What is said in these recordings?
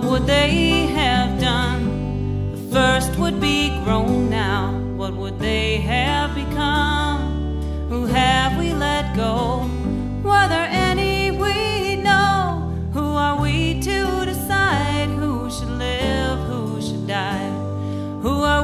what would they have done? The first would be grown now, what would they have become? Who have we let go? Were there any we know? Who are we to decide who should live, who should die? Who are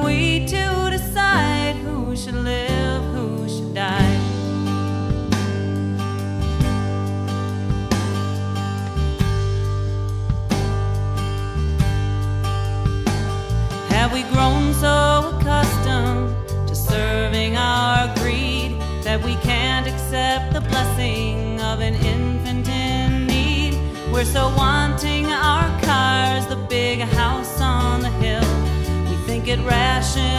Have we grown so accustomed to serving our greed that we can't accept the blessing of an infant in need? We're so wanting our cars, the big house on the hill. We think it rational.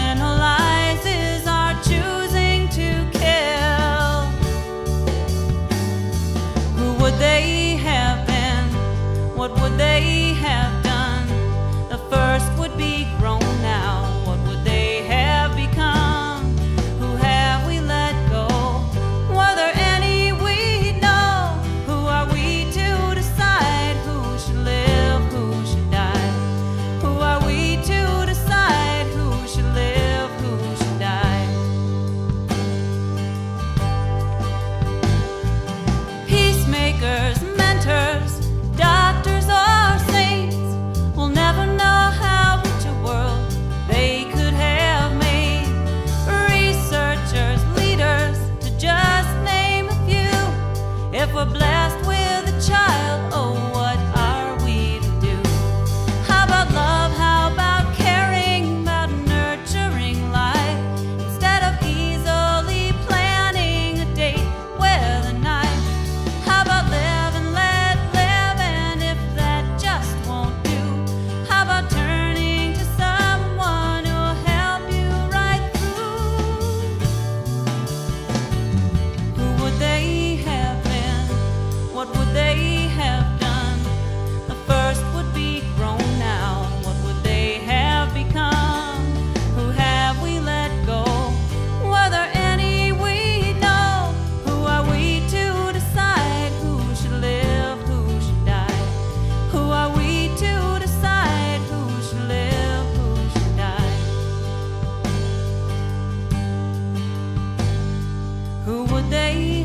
day.